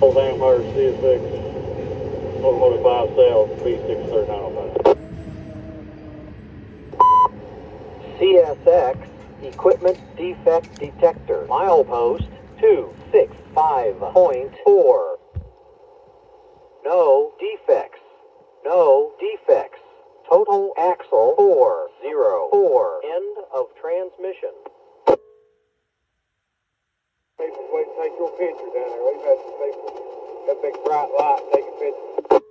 Vampire CSX, Automotive 5 South, B63905. CSX Equipment Defect Detector. Milepost 265.4. No defects. No defects. Total axle 404. End of transmission. Take your picture down there. We've had some people, that big bright light taking pictures.